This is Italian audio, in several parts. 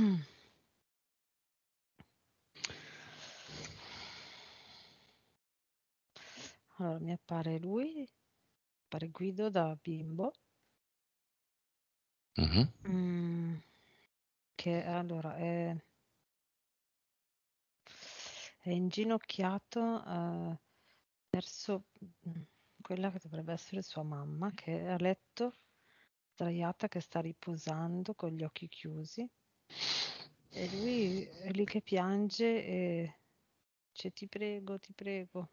Allora, mi appare lui, appare Guido da bimbo, Mhm. mm, che allora è, è inginocchiato eh, verso mm, quella che dovrebbe essere sua mamma, che è a letto, sdraiata, che sta riposando con gli occhi chiusi. E lui è lì che piange e dice ti prego, ti prego,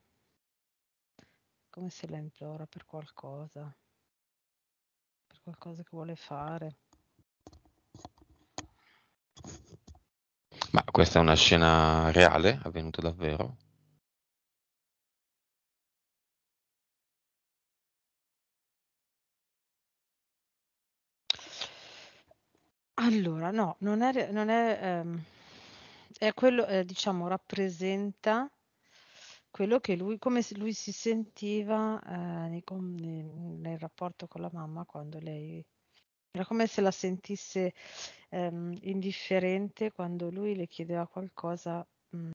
come se la implora per qualcosa, per qualcosa che vuole fare. Ma questa è una scena reale, avvenuta davvero? Allora, no, non è, non è, ehm, è quello, eh, diciamo, rappresenta quello che lui, come se lui si sentiva eh, nei nei- nel rapporto con la mamma quando lei, era come se la sentisse ehm, indifferente quando lui le chiedeva qualcosa, mm,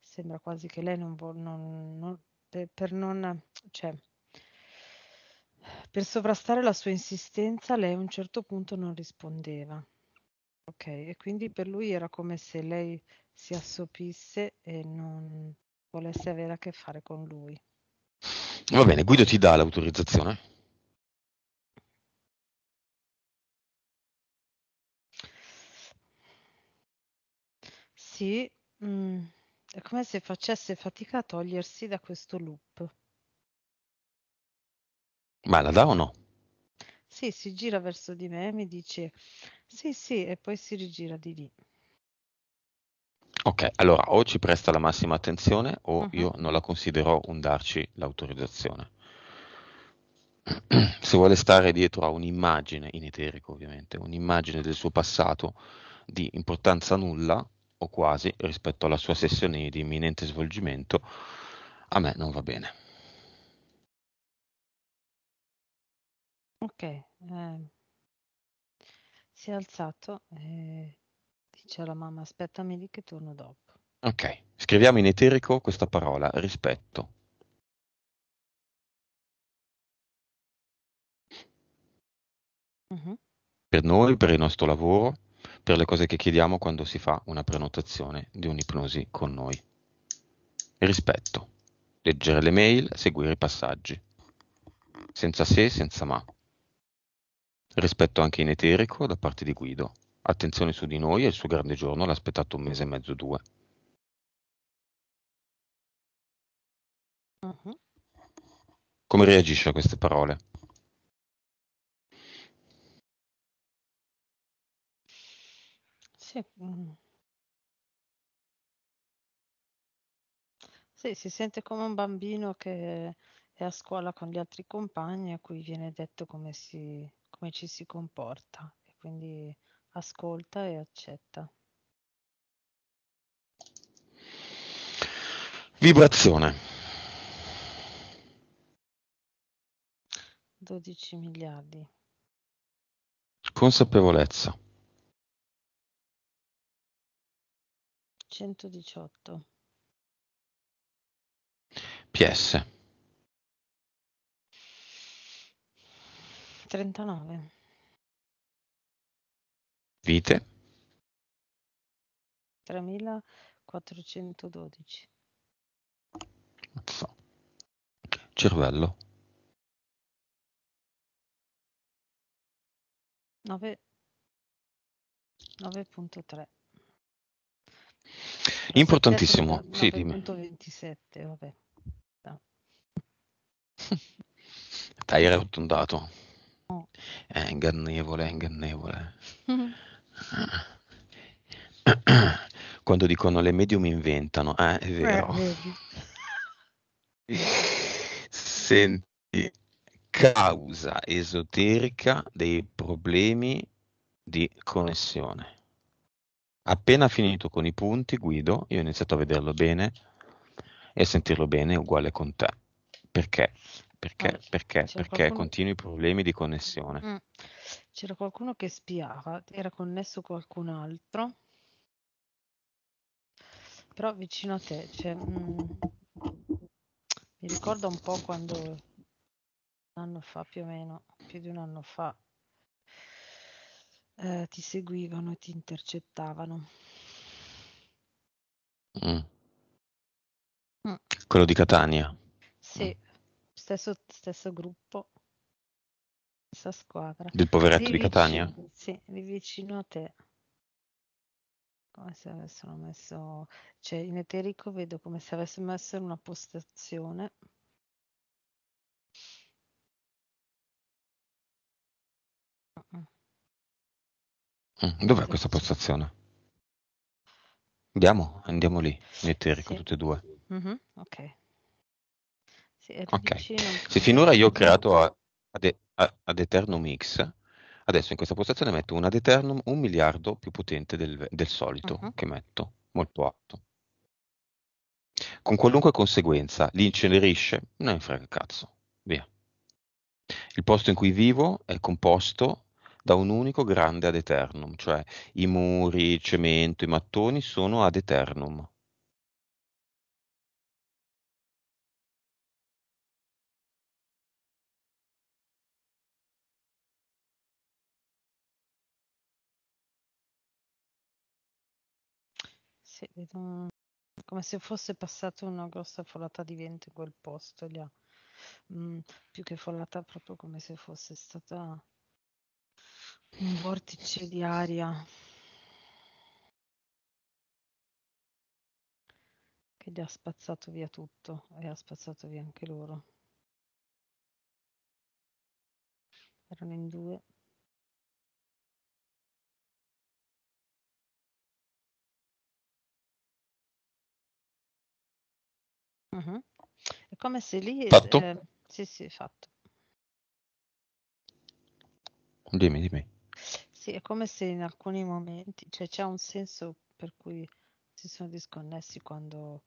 sembra quasi che lei non vuole, non, non- per per non, cioè, per sovrastare la sua insistenza, lei a un certo punto non rispondeva. Ok, e quindi per lui era come se lei si assopisse e non volesse avere a che fare con lui. Va bene, Guido ti dà l'autorizzazione? Sì, mm, è come se facesse fatica a togliersi da questo loop. Ma la dà o no? Sì, si gira verso di me e mi dice sì, sì, e poi si rigira di lì. Ok, allora o ci presta la massima attenzione o Mhm. io non la considero un darci l'autorizzazione. Se vuole stare dietro a un'immagine, in eterico ovviamente, un'immagine del suo passato di importanza nulla o quasi rispetto alla sua sessione di imminente svolgimento, a me non va bene. Ok, eh, si è alzato e dice alla mamma aspettami lì che torno dopo. Ok, scriviamo in eterico questa parola, rispetto. Mhm. Per noi, per il nostro lavoro, per le cose che chiediamo quando si fa una prenotazione di un'ipnosi con noi. Rispetto. Leggere le mail, seguire i passaggi. Senza se, senza ma. Rispetto anche in eterico da parte di Guido. Attenzione su di noi e il suo grande giorno l'ha aspettato un mese e mezzo, due. Mhm. Come reagisce a queste parole? Sì. mm. Sì, si sente come un bambino che è a scuola con gli altri compagni a cui viene detto come si, come ci si comporta e quindi ascolta e accetta. Vibrazione. 12 miliardi. Consapevolezza. 118. PS. 39. Vite. 3412. Mazza. Cervello. 9. 9.3. Importantissimo. Sì, dimmi. 9.27, vabbè. No. Dai, era arrotondato. È ingannevole, è ingannevole. Quando dicono le medium inventano, eh, è vero. Eh, vedi. Senti, causa esoterica dei problemi di connessione. Appena finito con i punti, Guido, io ho iniziato a vederlo bene e a sentirlo bene, uguale con te. Perché? Perché? Allora, Perché? Perché qualcuno- continui problemi di connessione. Mm. C'era qualcuno che spiava, era connesso qualcun altro però vicino a te, cioè, mm, mi ricorda un po' quando un anno fa più o meno, più di un anno fa, eh, ti seguivano e ti intercettavano. Mm. Mm. Quello di Catania. Sì, stesso, stesso gruppo, stessa squadra. Del poveretto Lì di Catania? vicino, sì, lì vicino a te. Come se avessero messo, cioè in eterico vedo come se avessero messo in una postazione. Mm, Dov'è questa postazione? Andiamo, andiamo lì, in eterico, Sì. tutte e due. Mhm, ok. Sì, Ok. Se finora io ho creato a- ad, a- ad Eternum X, adesso in questa postazione metto un ad Eternum un miliardo più potente del, del solito Mhm. che metto, molto alto. Con qualunque conseguenza li incenerisce, non ne frega cazzo, via. Il posto in cui vivo è composto da un unico grande ad Eternum, cioè i muri, il cemento, i mattoni sono ad Eternum. Sì, un- come se fosse passata una grossa folata di vento in quel posto. Lì. Mm, più che folata, proprio come se fosse stata un vortice di aria che gli ha spazzato via tutto e ha spazzato via anche loro. Erano in due. Mhm. È come se lì... Fatto? eh, sì, sì, fatto. Dimmi, dimmi. Sì, è come se in alcuni momenti, cioè c'è un senso per cui si sono disconnessi quando,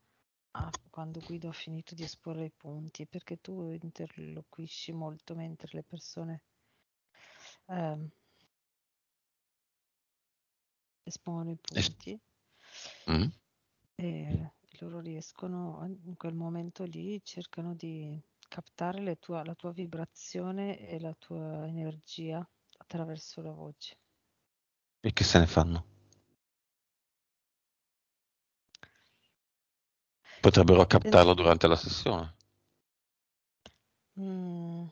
ah, quando Guido ha finito di esporre i punti, perché tu interloquisci molto mentre le persone ehm, espongono i punti Mm? e loro riescono in quel momento lì, cercano di captare tua- la tua vibrazione e la tua energia attraverso la voce. E che se ne fanno? Potrebbero captarlo durante la sessione. Mm.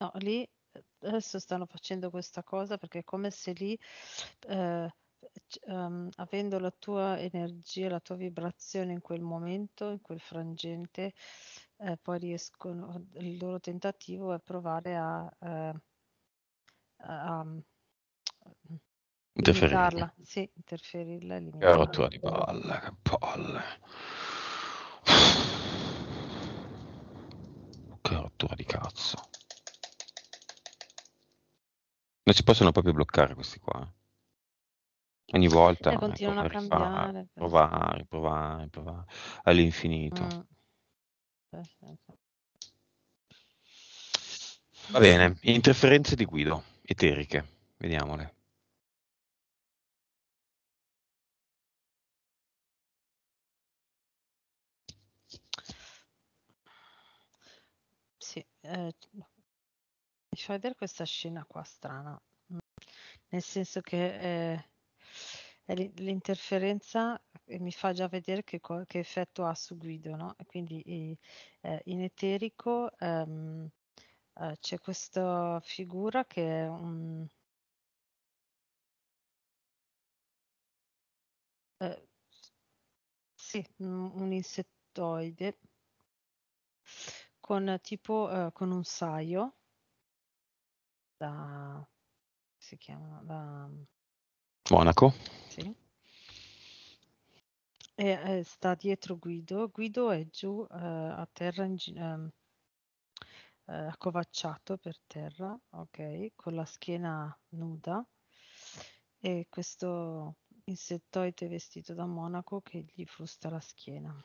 No, lì eh, adesso stanno facendo questa cosa perché è come se lì, eh, ehm, avendo la tua energia, la tua vibrazione in quel momento, in quel frangente, eh, poi riescono, il loro tentativo è provare a, eh, a- a Interferire. limitarla, sì, interferirla e Che limitarla. rottura di palle, che palle. Che rottura di cazzo. Non si possono proprio bloccare questi qua. Ogni volta E ecco, continuano a rifare, cambiare. provare, provare, provare all'infinito. Mm. Va bene, interferenze di Guido, eteriche, vediamole. Sì, eh, mi fa vedere questa scena qua strana, nel senso che eh, l'interferenza e mi fa già vedere che, che effetto ha su Guido, no? Quindi i- eh, in eterico ehm, eh, c'è questa figura che è un... eh, sì, un insettoide con tipo eh, con un saio da... si chiama? Da, Monaco? Sì. E eh, sta dietro Guido. Guido è giù eh, a terra, in gi- ehm, eh, accovacciato per terra, ok, con la schiena nuda e questo insettoide vestito da monaco che gli frusta la schiena.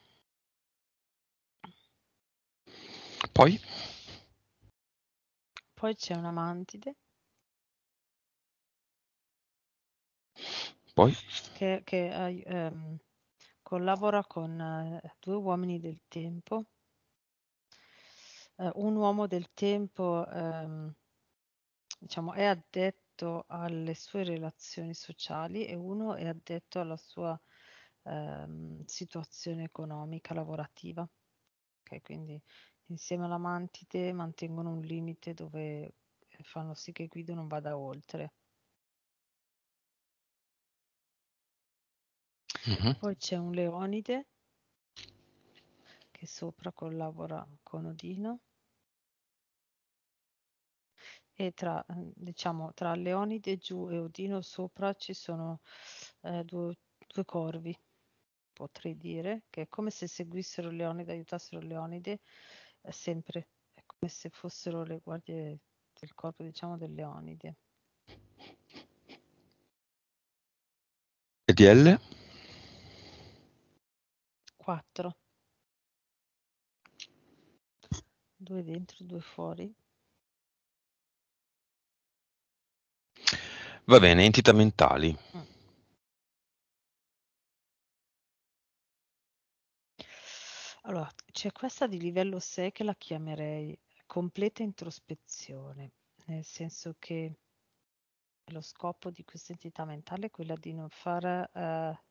Poi? Poi c'è una mantide, Poi? che, che, eh, ehm, collabora con eh, due uomini del tempo. Eh, un uomo del tempo ehm, diciamo, è addetto alle sue relazioni sociali e uno è addetto alla sua ehm, situazione economica lavorativa. Okay, quindi insieme alla mantide mantengono un limite dove fanno sì che Guido non vada oltre. Mhm. Poi c'è un Leonide che sopra collabora con Odino e tra, diciamo, tra Leonide giù e Odino sopra ci sono eh, due, due corvi, potrei dire, che è come se seguissero Leonide, aiutassero Leonide eh, sempre, è come se fossero le guardie del corpo, diciamo, del Leonide. E DL? 4. Due dentro, due fuori. Va bene, entità mentali. Allora, c'è questa di livello 6 che la chiamerei completa introspezione, nel senso che lo scopo di questa entità mentale è quella di non far, eh,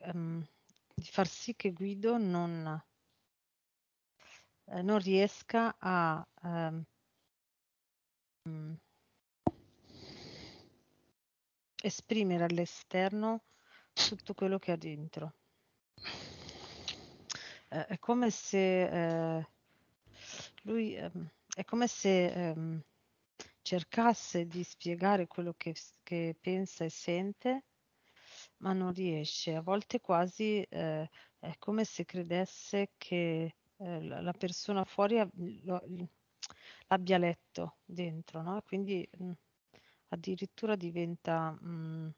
ehm, di far sì che Guido non, eh, non riesca a ehm, mm, esprimere all'esterno tutto quello che ha dentro. Eh, è come se eh, lui ehm, è come se ehm, cercasse di spiegare quello che, che pensa e sente, ma non riesce. A volte quasi eh, è come se credesse che eh, la persona fuori lo- l'abbia letto dentro, no? Quindi mh, addirittura diventa, mh,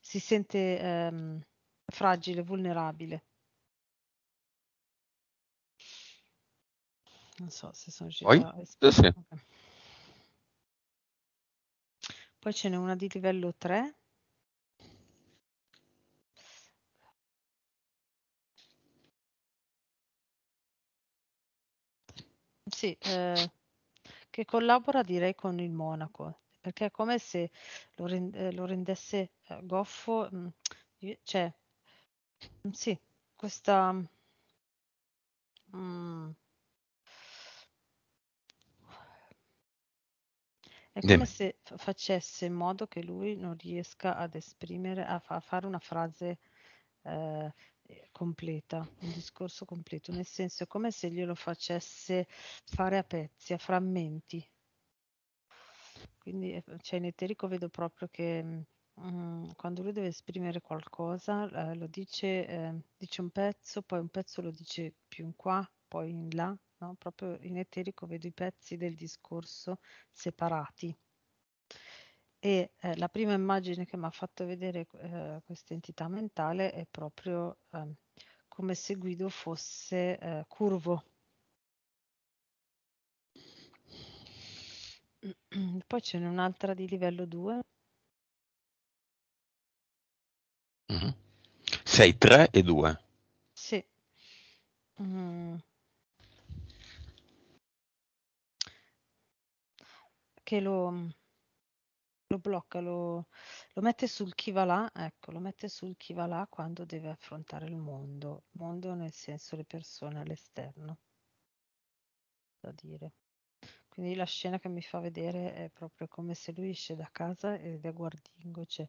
si sente ehm, fragile, vulnerabile. Non so se sono riuscita Poi? a Sì. Poi ce n'è una di livello 3. Sì, eh, che collabora direi con il monaco, perché è come se lo, ren- eh, lo rendesse eh, goffo, mh, di- cioè, mh, sì, questa... mh, È come Dimmi. se fa- facesse in modo che lui non riesca ad esprimere, a, fa- a fare una frase eh, completa, un discorso completo, nel senso è come se glielo facesse fare a pezzi, a frammenti. Quindi eh, cioè, in eterico vedo proprio che mm, quando lui deve esprimere qualcosa eh, lo dice, eh, dice un pezzo, poi un pezzo lo dice più in qua, poi in là, no? Proprio in eterico vedo i pezzi del discorso separati. E eh, la prima immagine che mi ha fatto vedere eh, questa entità mentale è proprio ehm, come se Guido fosse eh, curvo. Poi ce n'è un'altra di livello 2. Mhm. Sei 3 e 2. Sì. Mm. Che lo, lo blocca, lo, lo mette sul chi va là, ecco, lo mette sul chi va là quando deve affrontare il mondo, mondo nel senso le persone all'esterno, da dire. Quindi la scena che mi fa vedere è proprio come se lui esce da casa ed è guardingo, cioè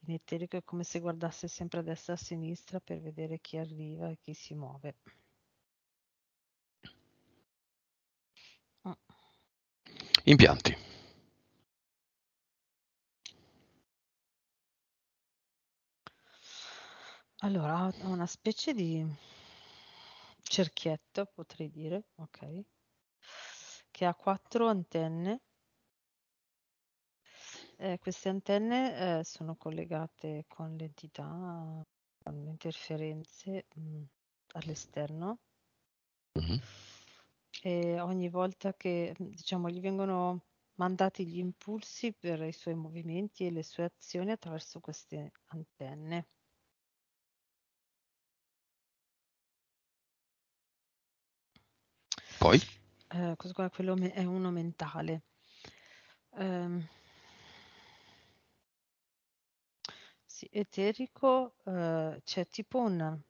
in eterico è come se guardasse sempre a destra e a sinistra per vedere chi arriva e chi si muove. Impianti. Allora, ha una specie di cerchietto, potrei dire, ok, che ha quattro antenne. Eh, queste antenne eh, sono collegate con l'entità, con le interferenze mh, all'esterno Mhm. e ogni volta che diciamo gli vengono mandati gli impulsi per i suoi movimenti e le sue azioni attraverso queste antenne. Poi? Eh, questo qua quello è uno mentale. Um, sì, eterico uh, c'è tipo un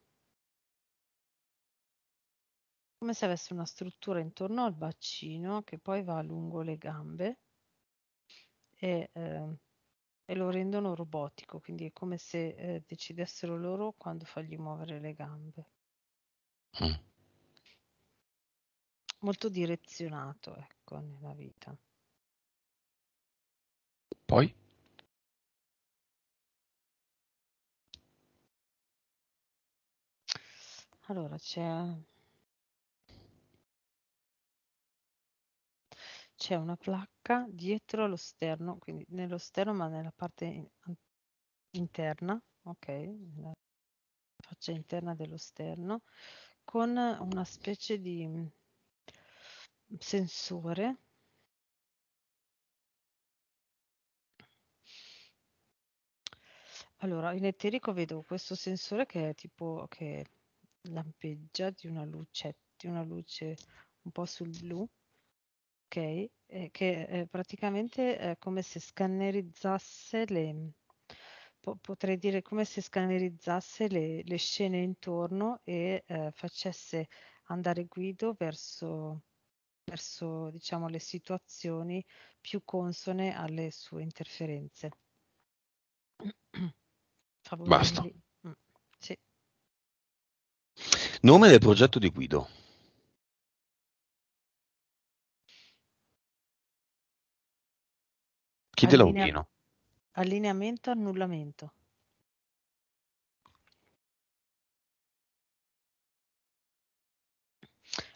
come se avesse una struttura intorno al bacino che poi va lungo le gambe e, eh, e lo rendono robotico, quindi è come se eh, decidessero loro quando fargli muovere le gambe. Mm. Molto direzionato, ecco, nella vita. Poi? Allora c'è c'è una placca dietro lo sterno, quindi nello sterno ma nella parte interna, ok, nella faccia interna dello sterno, con una specie di sensore. Allora, in eterico vedo questo sensore che è tipo che lampeggia di una luce, di una luce un po' sul blu Okay, ehm, che, ehm, praticamente è come se scannerizzasse le po potrei dire come se scannerizzasse le le scene intorno e, ehm, facesse andare Guido verso verso, diciamo, le situazioni più consone alle sue interferenze. Basta. Mh, sì. Nome del progetto di Guido. Chiede Allinea- Laurino. allineamento, annullamento.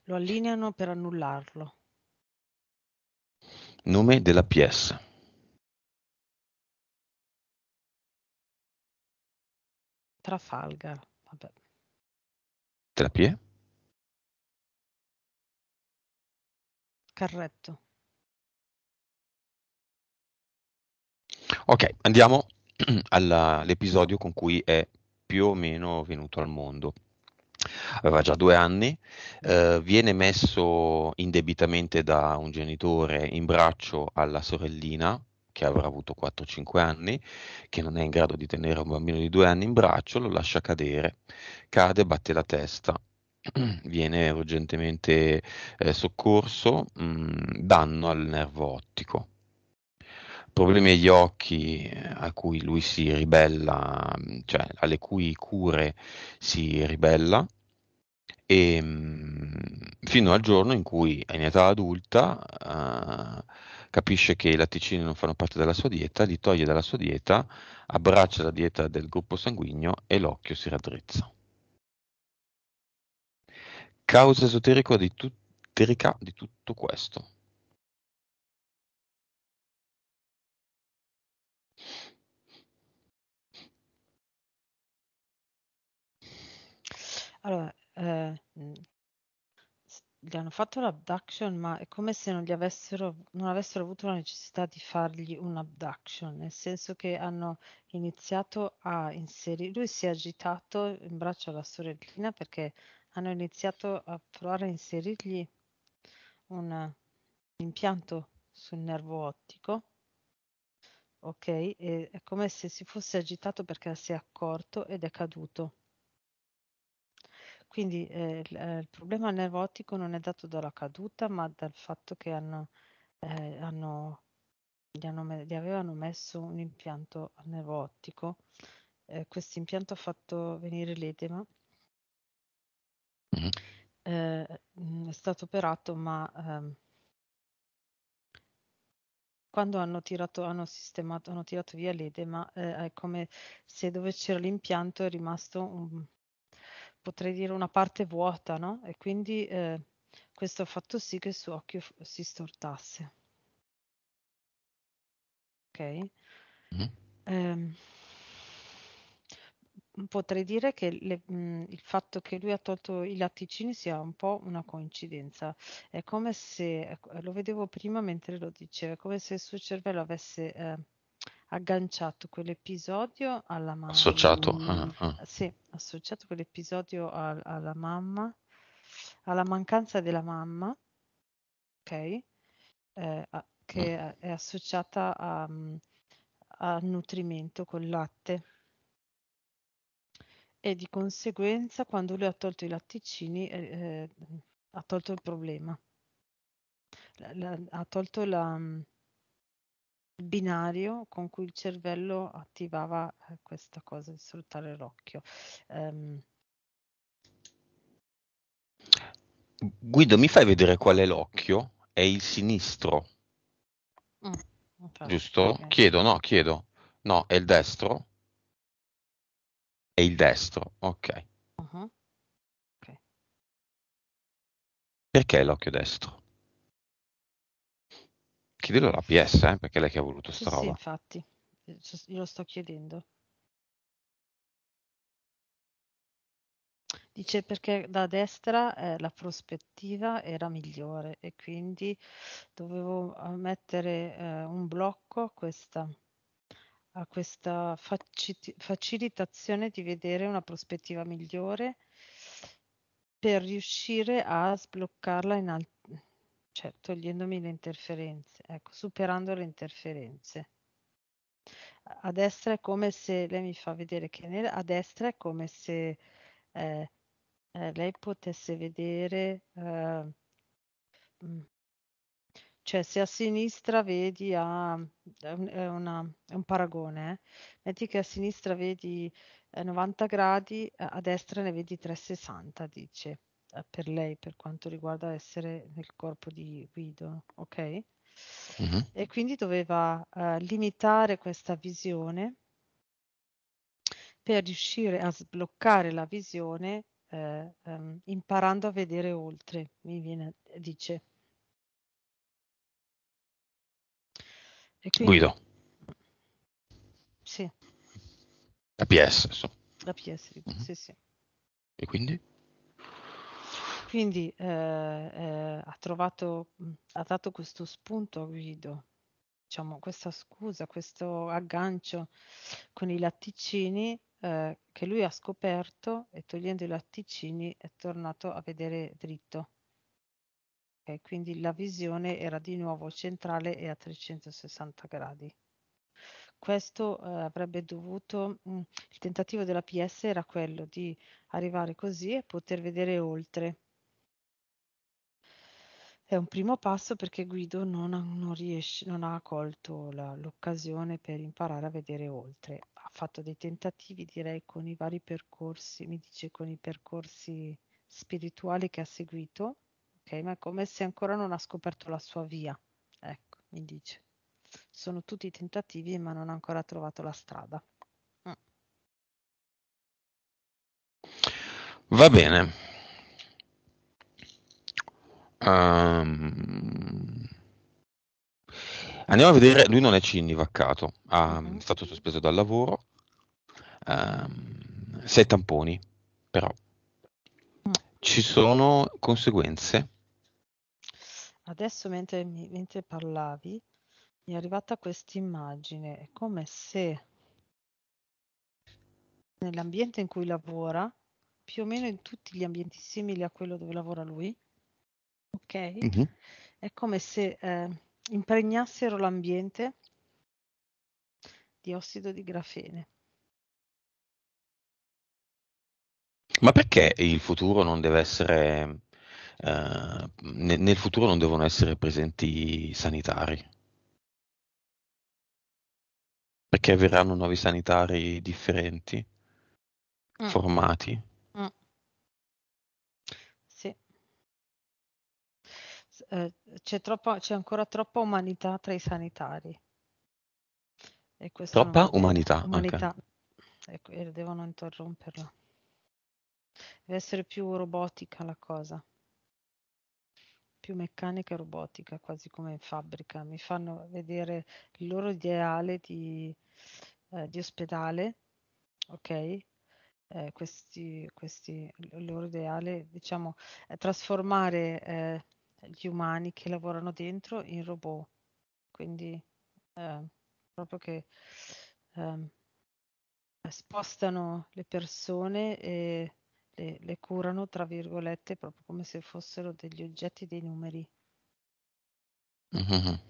Lo allineano per annullarlo. Nome della PS. Trafalgar. Vabbè. PE? Carretto. Ok, andiamo all'episodio con cui è più o meno venuto al mondo. Aveva già due anni, eh, viene messo indebitamente da un genitore in braccio alla sorellina, che avrà avuto 4-5 anni, che non è in grado di tenere un bambino di due anni in braccio, lo lascia cadere, cade, batte la testa, viene urgentemente eh, soccorso, mh, mm, danno al nervo ottico problemi agli occhi eh, a cui lui si ribella, cioè alle cui cure si ribella, e mm, fino al giorno in cui in età adulta uh, capisce che i latticini non fanno parte della sua dieta, li toglie dalla sua dieta, abbraccia la dieta del gruppo sanguigno e l'occhio si raddrizza. Causa esoterica di, tu- di tutto questo. Allora, eh, gli hanno fatto l'abduction, ma è come se non, gli avessero, non avessero avuto la necessità di fargli un abduction, nel senso che hanno iniziato a inserire, lui si è agitato in braccio alla sorellina perché hanno iniziato a provare a inserirgli un impianto sul nervo ottico, ok? E è come se si fosse agitato perché si è accorto ed è caduto. Quindi eh, il, eh, il problema nervotico non è dato dalla caduta, ma dal fatto che hanno, eh, hanno, gli, hanno, gli, avevano messo un impianto al nervo ottico. Eh, questo impianto ha fatto venire l'edema. Mm, è stato operato, ma ehm, quando hanno tirato, hanno sistemato, hanno tirato via l'edema, eh, è come se dove c'era l'impianto è rimasto un, potrei dire una parte vuota, no? E quindi eh, questo ha fatto sì che il suo occhio f- si stortasse. Ok? Mm-hmm. Eh, potrei dire che le, mh, il fatto che lui ha tolto i latticini sia un po' una coincidenza. È come se, ecco, lo vedevo prima mentre lo diceva, è come se il suo cervello avesse eh, agganciato quell'episodio alla mamma. Associato. ah, ah. Sì, associato quell'episodio al- alla mamma, alla mancanza della mamma, ok? Eh, a- che Mm. è associata a, mm, al nutrimento col latte e di conseguenza quando lui ha tolto i latticini eh, eh, ha tolto il problema, La- la- ha tolto la, mm, binario con cui il cervello attivava eh, questa cosa di sfruttare l'occhio. Ehm, Guido, mi fai vedere qual è l'occhio? È il sinistro, mm, infatti, giusto? ok. Chiedo, no, chiedo. No, è il destro? È il destro, ok. Mhm. Ok. Perché è l'occhio destro? Chiedilo alla PS, eh, perché è lei che ha voluto Sì, sta sì, roba. infatti, eh, ci- glielo sto chiedendo. Dice perché da destra eh, la prospettiva era migliore e quindi dovevo eh, mettere eh, un blocco a questa, a questa faciti- facilitazione di vedere una prospettiva migliore per riuscire a sbloccarla in alt- cioè togliendomi le interferenze, ecco, superando le interferenze. A destra è come se lei mi fa vedere che nel- a destra è come se eh, eh, lei potesse vedere, eh, cioè se a sinistra vedi a, è un, è una- è un paragone, eh. Metti che a sinistra vedi eh, 90 gradi, a destra ne vedi 360, dice, eh, per lei, per quanto riguarda essere nel corpo di Guido, ok? Mhm. E quindi doveva eh, limitare questa visione per riuscire a sbloccare la visione eh, ehm, imparando a vedere oltre, mi viene, dice. Quindi, Guido, sì, la PS, insomma. la PS, Mhm. sì, sì. E quindi? Quindi eh, eh, ha trovato, mh, ha dato questo spunto a Guido, diciamo, questa scusa, questo aggancio con i latticini eh, che lui ha scoperto e togliendo i latticini è tornato a vedere dritto. Ok, quindi la visione era di nuovo centrale e a 360 gradi. Questo eh, avrebbe dovuto, mh, il tentativo della PS era quello di arrivare così e poter vedere oltre. È un primo passo perché Guido non ha, non riesce, non ha colto la- l'occasione per imparare a vedere oltre. Ha fatto dei tentativi, direi, con i vari percorsi, mi dice con i percorsi spirituali che ha seguito, ok? Ma è come se ancora non ha scoperto la sua via. Ecco, mi dice. Sono tutti tentativi, ma non ha ancora trovato la strada. Mm. Va bene. Ehm, Andiamo a vedere, lui non è Cinni Vaccato, ha- è stato sospeso dal lavoro, ehm, sei tamponi, però Mm. ci sono conseguenze. Adesso mentre, mentre parlavi mi è arrivata questa immagine, è come se nell'ambiente in cui lavora, più o meno in tutti gli ambienti simili a quello dove lavora lui, ok? Mhm. È come se eh, impregnassero l'ambiente di ossido di grafene. Ma perché il futuro non deve essere, eh, ne- nel futuro non devono essere presenti i sanitari? Perché verranno nuovi sanitari differenti, Mm, formati? mm. Sì. S- eh, c'è, troppa, c'è ancora troppa umanità tra i sanitari non Troppa bene. umanità. Umanità, ecco, e devono interromperla. Deve essere più robotica la cosa, più meccanica e robotica, quasi come in fabbrica. Mi fanno vedere il loro ideale di, eh, di ospedale, ok? eh, questi, questi, il loro ideale, diciamo, è trasformare eh, gli umani che lavorano dentro in robot. Quindi eh, proprio che ehm, spostano le persone e le, le curano, tra virgolette, proprio come se fossero degli oggetti dei numeri. Mhm.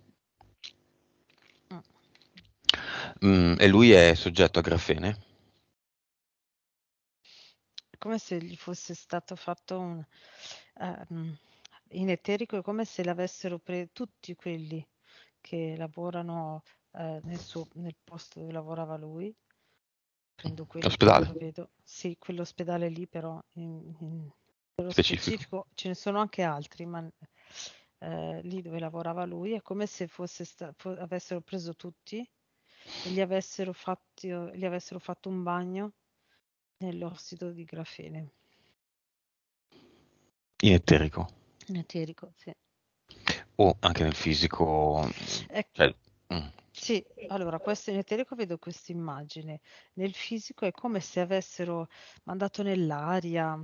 Mm, e lui è soggetto a grafene? come se gli fosse stato fatto un... ehm, in eterico, è come se l'avessero preso tutti quelli che lavorano eh, nel, suo, nel posto dove lavorava lui. Prendo quello che Ospedale. lo vedo. Sì, quell'ospedale lì però in, in quello Specifico. specifico ce ne sono anche altri, ma eh, lì dove lavorava lui è come se fosse sta- fo- avessero preso tutti e gli avessero, fatti, gli avessero fatto un bagno nell'ossido di grafene. In eterico. Eterico, sì. O anche nel fisico. Ecco, Cioè, mm. sì, allora questo in eterico vedo questa immagine. Nel fisico è come se avessero mandato nell'aria,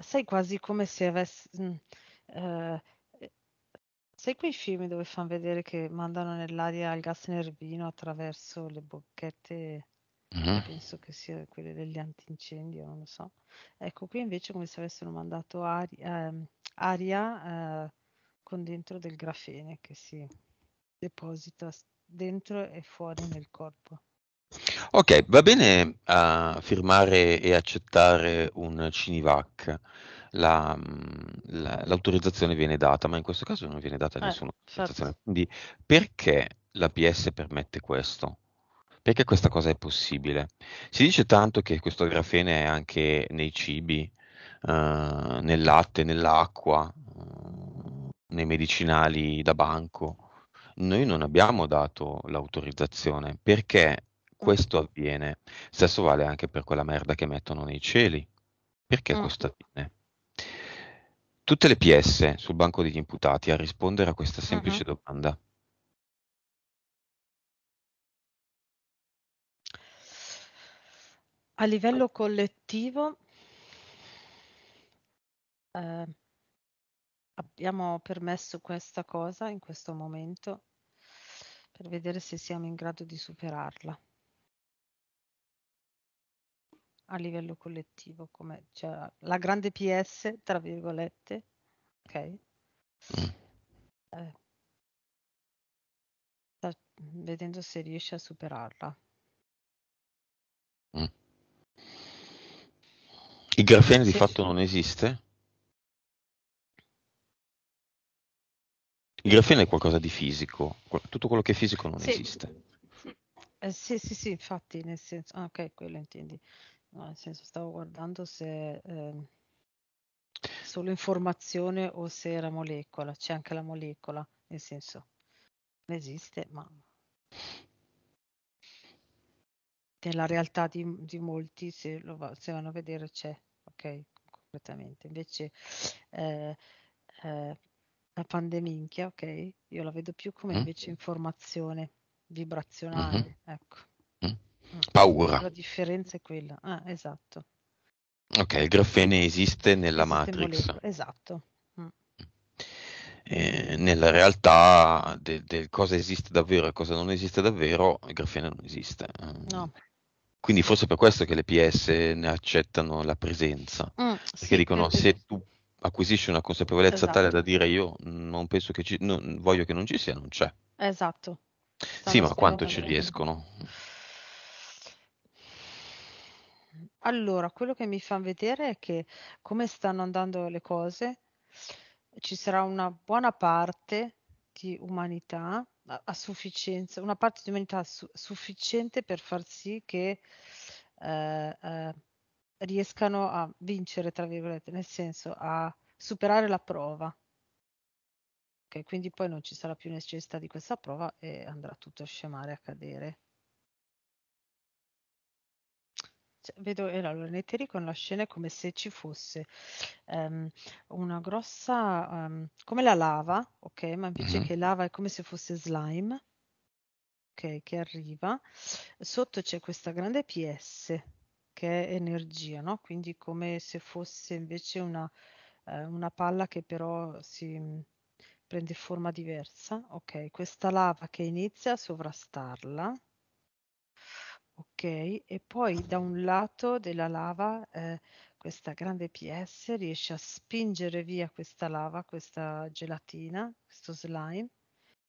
sai quasi come se avesse... mm, eh, sai quei film dove fanno vedere che mandano nell'aria il gas nervino attraverso le bocchette? Mhm. penso che sia quelle degli antincendio, non lo so. Ecco, qui invece come se avessero mandato ari- ehm, aria eh, con dentro del grafene che si deposita dentro e fuori nel corpo. Ok, va bene a firmare e accettare un Cinivac. La, mm, la- l'autorizzazione viene data, ma in questo caso non viene data Eh, nessuna autorizzazione. Quindi perché la PS permette questo? Perché questa cosa è possibile? Si dice tanto che questo grafene è anche nei cibi, eh, nel latte, nell'acqua, eh, nei medicinali da banco. Noi non abbiamo dato l'autorizzazione perché questo avviene. Stesso vale anche per quella merda che mettono nei cieli. Perché mm, questo avviene? Tutte le PS sul banco degli imputati a rispondere a questa semplice domanda. A livello collettivo eh, abbiamo permesso questa cosa in questo momento per vedere se siamo in grado di superarla. a livello collettivo, come cioè, la grande PS, tra virgolette, ok? Mm. Eh, sta vedendo se riesce a superarla. Il grafene di Sì. fatto non esiste? Il grafene è qualcosa di fisico, tutto quello che è fisico non Sì. esiste. Eh, sì, sì, sì, infatti, nel senso, ah, ok, quello intendi. No, nel senso, stavo guardando se ehm, solo informazione o se era molecola, c'è anche la molecola, nel senso, non esiste, ma nella realtà di, di molti, se, va- se vanno a vedere, c'è, ok, completamente. Invece eh, eh, la pandeminchia, ok, io la vedo più come Mm? invece informazione vibrazionale, Mhm. ecco. Mm. Mm. Paura. La differenza è quella, ah, esatto. Ok, il grafene esiste nella Esiste Matrix. molecola, esatto. Mm. Eh, nella realtà del, del cosa esiste davvero e cosa non esiste davvero, il grafene non esiste. No. Quindi forse per questo che le PS ne accettano la presenza, Mm, perché sì, dicono eh, se tu acquisisci una consapevolezza tale Esatto. da dire io non penso che ci, non- voglio che non ci sia, non c'è. esatto. Sì, Stanno ma quanto ci riescono? Allora, quello che mi fa vedere è che come stanno andando le cose, ci sarà una buona parte di umanità a, sufficienza, una parte di umanità su- sufficiente per far sì che eh, eh, riescano a vincere, tra virgolette, nel senso a superare la prova. Ok, quindi poi non ci sarà più necessità di questa prova e andrà tutto a scemare, a cadere. Cioè, vedo, eh, allora, in eterico la scena è come se ci fosse ehm, una grossa, ehm, come la lava, ok? Ma invece Mhm. che lava è come se fosse slime, ok, che arriva. Sotto c'è questa grande PS che è energia, no? Quindi come se fosse invece una, eh, una palla che però si prende forma diversa. Ok, questa lava che inizia a sovrastarla. Ok, e poi da un lato della lava eh, questa grande PS riesce a spingere via questa lava, questa gelatina, questo slime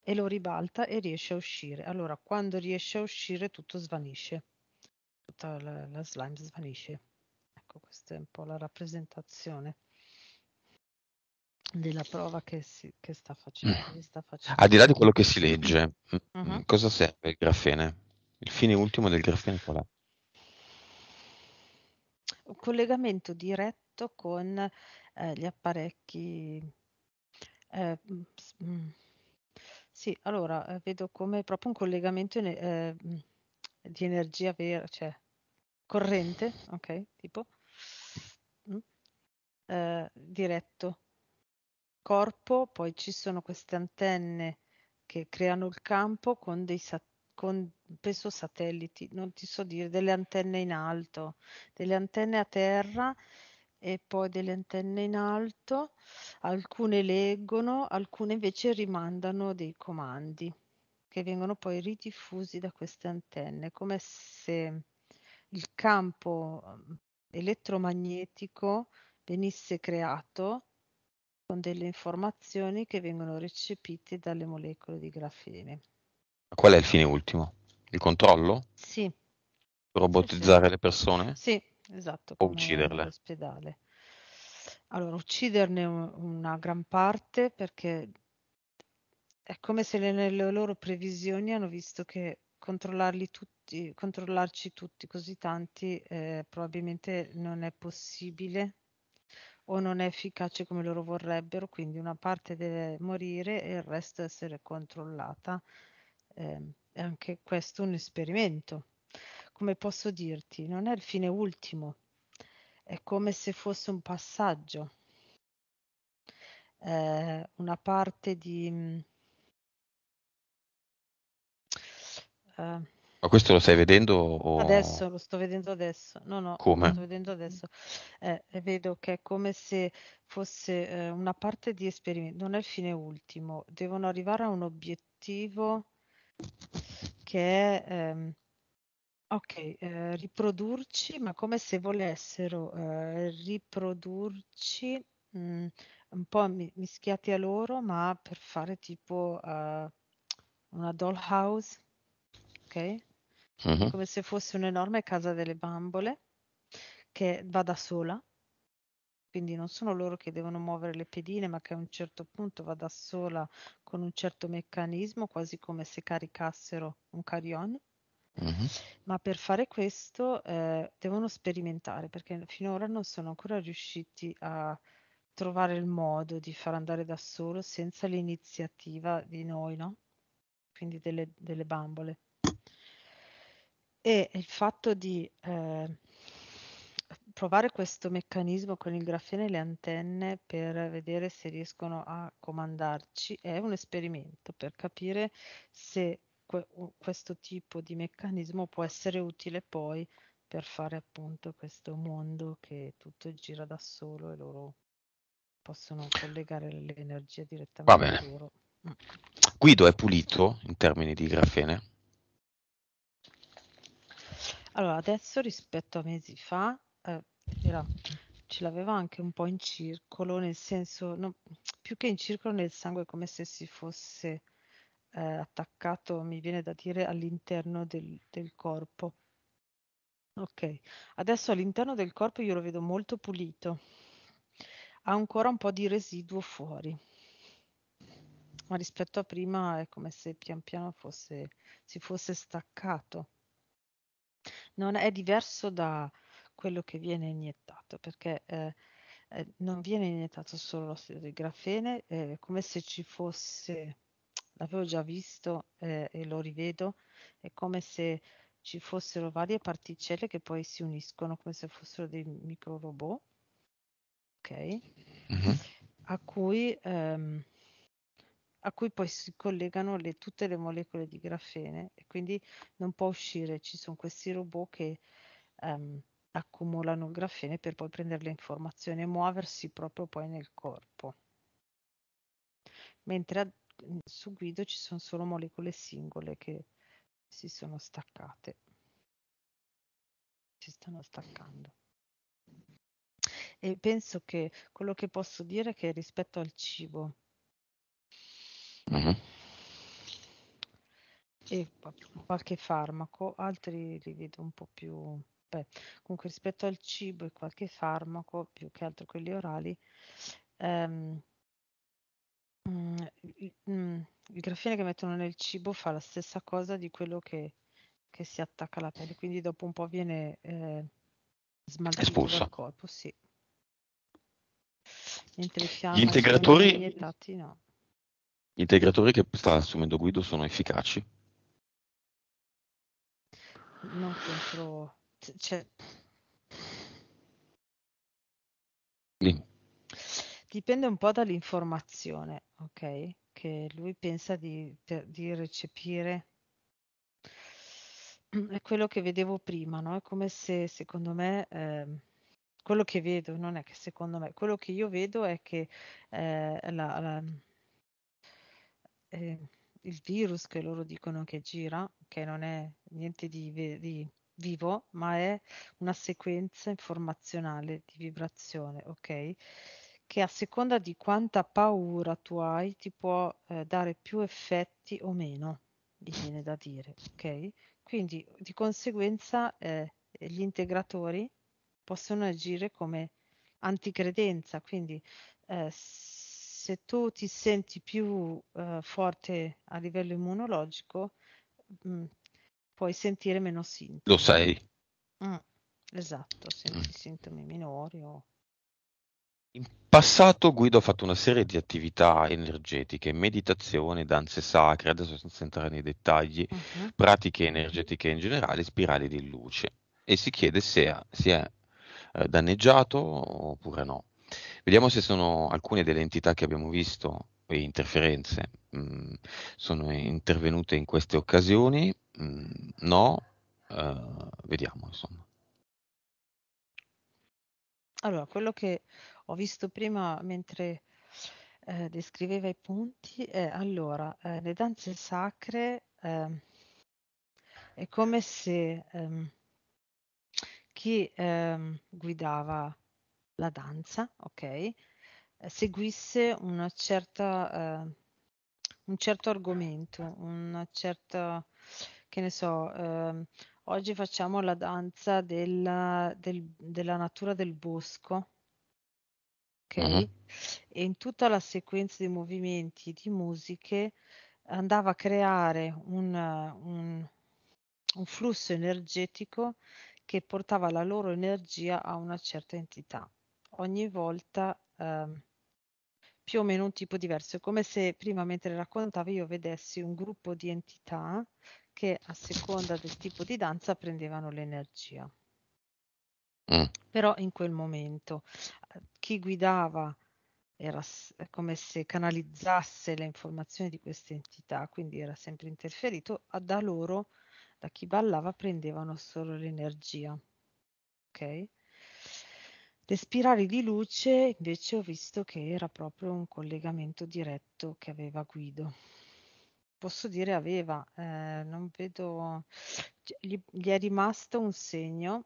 e lo ribalta e riesce a uscire. Allora, quando riesce a uscire tutto svanisce, tutta la, la slime svanisce. Ecco, questa è un po' la rappresentazione della prova che, si, che sta, facendo, mm. sta facendo. Al di là di quello che si legge, uh-huh. cosa serve il grafene? Il fine ultimo del grafene qual è? Un collegamento diretto con eh, gli apparecchi. Eh, mm, sì, allora eh, vedo come proprio un collegamento eh, di energia vera, cioè corrente, ok, tipo mm, eh, diretto corpo, poi ci sono queste antenne che creano il campo con dei satelliti con penso satelliti, non ti so dire, delle antenne in alto, delle antenne a terra e poi delle antenne in alto, alcune leggono, alcune invece rimandano dei comandi che vengono poi ridiffusi da queste antenne, come se il campo um, elettromagnetico venisse creato con delle informazioni che vengono recepite dalle molecole di grafene. Qual è il fine ultimo? Il controllo? Sì. Robotizzare sì, sì. le persone? Sì, esatto. O ucciderle? All'ospedale. Allora, ucciderne una gran parte perché è come se nelle loro previsioni hanno visto che controllarli tutti, controllarci tutti così tanti eh, probabilmente non è possibile o non è efficace come loro vorrebbero, quindi una parte deve morire e il resto essere controllata. Eh, è anche questo un esperimento. Come posso dirti, non è il fine ultimo, è come se fosse un passaggio, eh, una parte di... Uh, ma questo lo stai vedendo? O... Adesso, lo sto vedendo adesso. No, no, come? lo sto vedendo adesso. Eh, vedo che è come se fosse eh, una parte di esperimento, non è il fine ultimo, devono arrivare a un obiettivo che è, ehm, ok, eh, riprodurci, ma come se volessero eh, riprodurci mh, mm, un po' mischiati a loro, ma per fare tipo uh, una dollhouse, ok? Uh-huh. Come se fosse un'enorme casa delle bambole che va da sola, quindi non sono loro che devono muovere le pedine, ma che a un certo punto va da sola con un certo meccanismo, quasi come se caricassero un carillon. Uh-huh. Ma per fare questo eh, devono sperimentare perché finora non sono ancora riusciti a trovare il modo di far andare da solo senza l'iniziativa di noi, no? Quindi delle, delle bambole. E il fatto di eh, provare questo meccanismo con il grafene e le antenne per vedere se riescono a comandarci è un esperimento per capire se que- questo tipo di meccanismo può essere utile poi per fare appunto questo mondo che tutto gira da solo e loro possono collegare l'energia direttamente Va bene. loro. Mm. Guido è pulito in termini di grafene? Allora, adesso rispetto a mesi fa, eh, era, ce l'aveva anche un po' in circolo, nel senso, no, più che in circolo nel sangue, come se si fosse eh, attaccato, mi viene da dire, all'interno del, del corpo. Ok, adesso all'interno del corpo io lo vedo molto pulito, ha ancora un po' di residuo fuori, ma rispetto a prima è come se pian piano fosse, si fosse staccato. Non è diverso da quello che viene iniettato, perché eh, eh, non viene iniettato solo l'ossido di grafene, è come se ci fosse, l'avevo già visto eh, e lo rivedo, è come se ci fossero varie particelle che poi si uniscono come se fossero dei micro robot, ok? Mm-hmm. A cui ehm, a cui poi si collegano le, tutte le molecole di grafene e quindi non può uscire. Ci sono questi robot che um, accumulano il grafene per poi prendere le informazioni e muoversi proprio poi nel corpo. Mentre a, su Guido ci sono solo molecole singole che si sono staccate. Si stanno staccando. E penso che quello che posso dire è che rispetto al cibo, Mhm. e qualche farmaco, altri li vedo un po' più... Beh, comunque rispetto al cibo e qualche farmaco, più che altro quelli orali, ehm, mm, il, mm, il grafene che mettono nel cibo fa la stessa cosa di quello che, che si attacca alla pelle, quindi dopo un po' viene eh, smaltito Espulso. dal corpo, sì. Mentre Gli integratori, iniettati no. gli integratori che sta assumendo Guido sono efficaci? Non contro... Cioè, dipende un po' dall'informazione, ok? Che lui pensa di, di recepire. È quello che vedevo prima, no? È come se, secondo me, ehm, quello che vedo, non è che secondo me, quello che io vedo è che eh, la- la- eh, il virus che loro dicono che gira, che non è niente di, di vivo, ma è una sequenza informazionale di vibrazione, ok? Che a seconda di quanta paura tu hai, ti può eh, dare più effetti o meno, viene da dire, ok? Quindi di conseguenza eh, gli integratori possono agire come anticredenza, quindi eh, se tu ti senti più eh, forte a livello immunologico, mh, puoi sentire meno sintomi. Lo sei. Mm, esatto, senti Mm. sintomi minori o... In passato Guido ha fatto una serie di attività energetiche, meditazione, danze sacre, adesso senza entrare nei dettagli, Mhm. pratiche energetiche in generale, spirali di luce e si chiede se ha- si è eh, danneggiato oppure no. Vediamo se sono alcune delle entità che abbiamo visto e interferenze mh, sono intervenute in queste occasioni. Mh, no, Eh, vediamo insomma. Allora, quello che ho visto prima mentre eh, descriveva i punti è allora, eh, le danze sacre ehm, è come se ehm, chi ehm, guidava la danza, ok, seguisse una certa, eh, un certo argomento, una certa, che ne so, ehm, oggi facciamo la danza della, del- della natura del bosco, ok? Mhm. E in tutta la sequenza di movimenti, di musiche, andava a creare un, un- un flusso energetico che portava la loro energia a una certa entità. Ogni volta ehm, più o meno un tipo diverso. È come se prima, mentre raccontavi, io vedessi un gruppo di entità che a seconda del tipo di danza prendevano l'energia. Mm. Però in quel momento eh, chi guidava era come se canalizzasse le informazioni di queste entità, quindi era sempre interferito, da loro, da chi ballava, prendevano solo l'energia. Ok? Le spirali di luce invece ho visto che era proprio un collegamento diretto che aveva Guido. Posso dire aveva, eh, non vedo, cioè, gli, gli è rimasto un segno,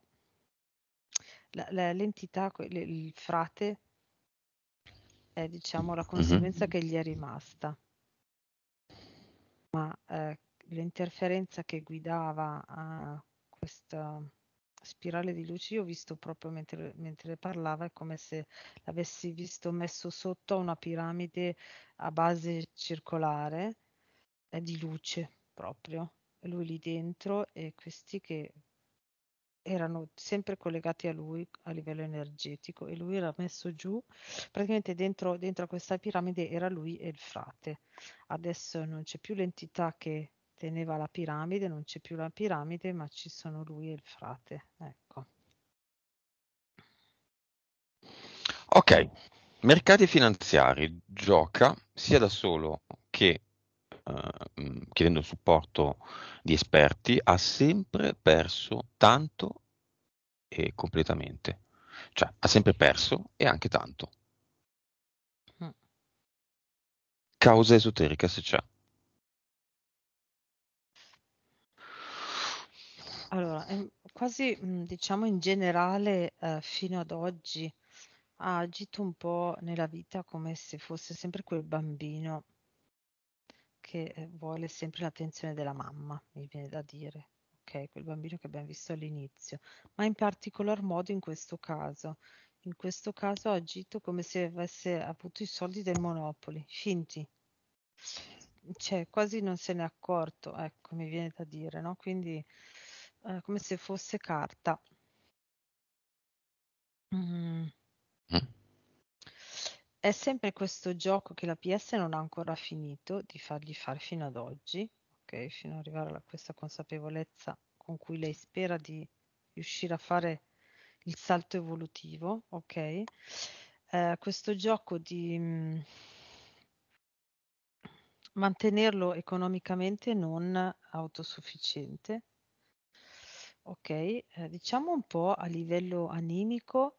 la- la- l'entità, que- le- il frate è diciamo la conseguenza che gli è rimasta, ma eh, l'interferenza che guidava a questa spirale di luce, io ho visto proprio mentre, mentre parlava, è come se l'avessi visto messo sotto a una piramide a base circolare è di luce proprio, lui lì dentro e questi che erano sempre collegati a lui a livello energetico e lui era messo giù, praticamente dentro, dentro a questa piramide era lui e il frate. Adesso non c'è più l'entità che teneva la piramide, non c'è più la piramide, ma ci sono lui e il frate. Ecco. Ok, mercati finanziari gioca sia da solo che eh, chiedendo il supporto di esperti ha sempre perso tanto e completamente. Cioè, ha sempre perso e anche tanto. Mm. Causa esoterica se c'è. Allora, quasi mm, diciamo in generale eh, fino ad oggi ha agito un po' nella vita come se fosse sempre quel bambino che eh, vuole sempre l'attenzione della mamma, mi viene da dire. Ok, quel bambino che abbiamo visto all'inizio, ma in particolar modo in questo caso. In questo caso ha agito come se avesse avuto i soldi del Monopoli, finti. Cioè, quasi non se n'è accorto, ecco, mi viene da dire, no? Quindi eh, come se fosse carta. Mm. Mm. È sempre questo gioco che la PS non ha ancora finito di fargli fare fino ad oggi, ok? Fino ad arrivare a questa consapevolezza con cui lei spera di riuscire a fare il salto evolutivo, ok? Eh, questo gioco di mh, mm, mantenerlo economicamente non autosufficiente, ok? Eh, diciamo un po' a livello animico,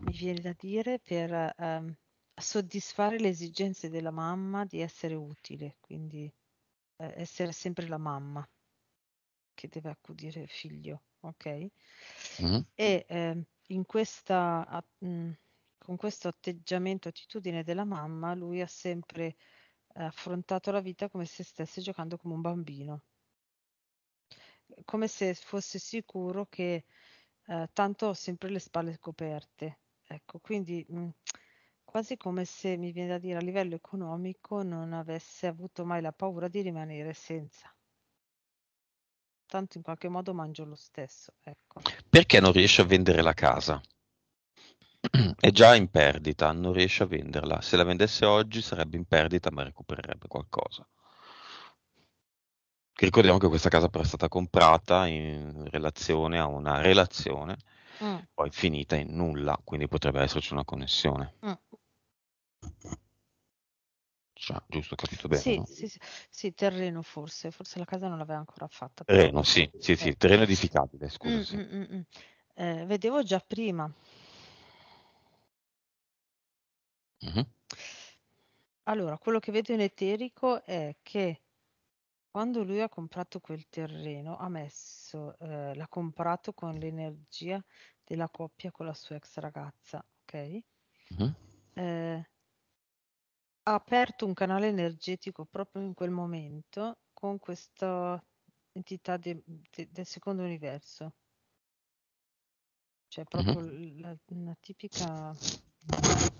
mi viene da dire, per ehm, soddisfare le esigenze della mamma di essere utile, quindi eh, essere sempre la mamma che deve accudire il figlio, ok? Mm-hmm. E eh, in questa, mh, mm, con questo atteggiamento, attitudine della mamma, lui ha sempre affrontato la vita come se stesse giocando come un bambino, come se fosse sicuro che eh, tanto ho sempre le spalle coperte. Ecco, quindi mh, mm, quasi come se mi viene da dire a livello economico non avesse avuto mai la paura di rimanere senza. Tanto in qualche modo mangio lo stesso, ecco. Perché non riesce a vendere la casa? È già in perdita, non riesce a venderla. Se la vendesse oggi sarebbe in perdita, ma recupererebbe qualcosa. Ricordiamo che questa casa però è stata comprata in relazione a una relazione, mm. poi finita in nulla, quindi potrebbe esserci una connessione. Mm. Cioè, giusto, ho capito bene, Sì, no? sì, sì, sì, terreno forse, forse la casa non l'aveva ancora fatta. Terreno, sì, sì, sì, terreno edificabile, scusa, Mm, mm, mm, mm. Eh, vedevo già prima. Mhm. Allora, quello che vedo in eterico è che quando lui ha comprato quel terreno, ha messo, eh, l'ha comprato con l'energia della coppia con la sua ex ragazza, ok? Mhm. Eh, ha aperto un canale energetico proprio in quel momento con questa entità de, de, del secondo universo. Cioè proprio mm-hmm. la, una tipica... Eh,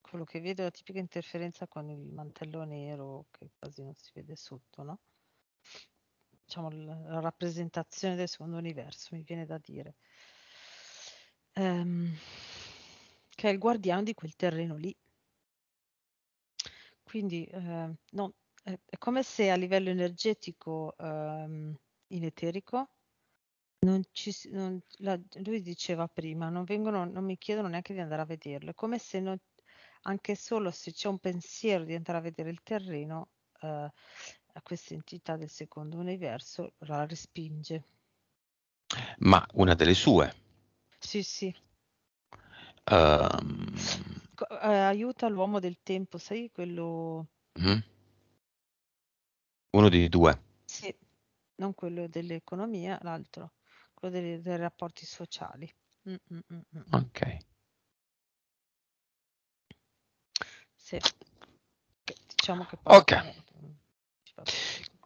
quello che vedo è la tipica interferenza con il mantello nero che quasi non si vede sotto, no? Diciamo la, la rappresentazione del secondo universo, mi viene da dire. Um, che è il guardiano di quel terreno lì. Quindi eh, no, è, è, come se a livello energetico ehm, in eterico non ci, non, la, lui diceva prima, non, vengono, non mi chiedono neanche di andare a vederlo, è come se non, anche solo se c'è un pensiero di andare a vedere il terreno, eh, a questa entità del secondo universo la respinge. Ma una delle sue? Sì, sì. Um, eh, aiuta l'uomo del tempo, sai quello... Mm-hmm. Uno dei due. Sì, non quello dell'economia, l'altro, quello dei, dei rapporti sociali. Mm-mm-mm. Ok. Sì. Diciamo che poi... Ok.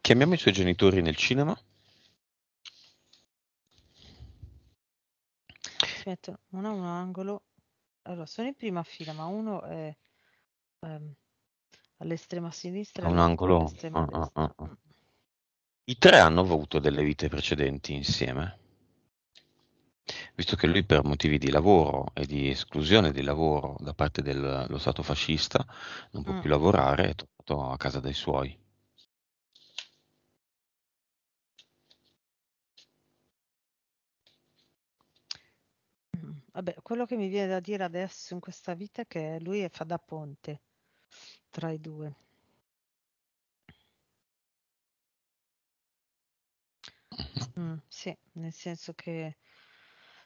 Chiamiamo i suoi genitori nel cinema. Si mettono uno a un angolo allora, sono in prima fila, ma uno è ehm, all'estrema sinistra A e un l'altro angolo. all'estrema Ah, ah, destra. ah, ah. I tre hanno avuto delle vite precedenti insieme, visto che lui per motivi di lavoro e di esclusione di lavoro da parte dello Stato fascista non può Mm. più lavorare, è tornato a casa dai suoi. Vabbè, quello che mi viene da dire adesso in questa vita è che lui fa da ponte tra i due. Mm, sì, nel senso che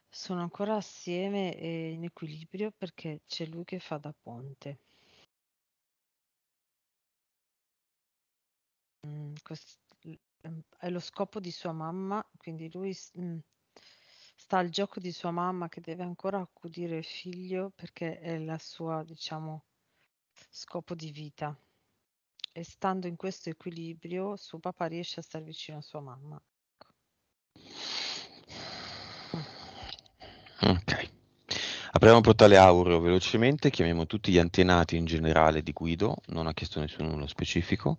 sono ancora assieme e in equilibrio perché c'è lui che fa da ponte. Mm, quest- l- è lo scopo di sua mamma, quindi lui mm, sta al gioco di sua mamma che deve ancora accudire il figlio perché è la sua, diciamo, scopo di vita. E stando in questo equilibrio, suo papà riesce a stare vicino a sua mamma. Ok. Apriamo il portale Aureo velocemente, chiamiamo tutti gli antenati in generale di Guido, non ha chiesto nessuno nello specifico.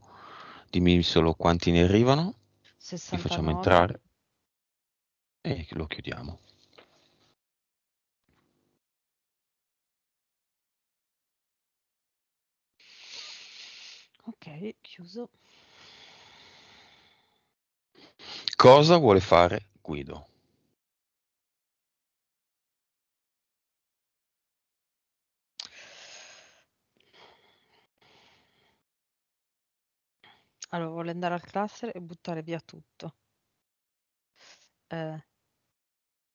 Dimmi solo quanti ne arrivano, li facciamo 69. entrare e lo chiudiamo. Ok, chiuso. Cosa vuole fare Guido? Allora, vuole andare al cluster e buttare via tutto. Eh,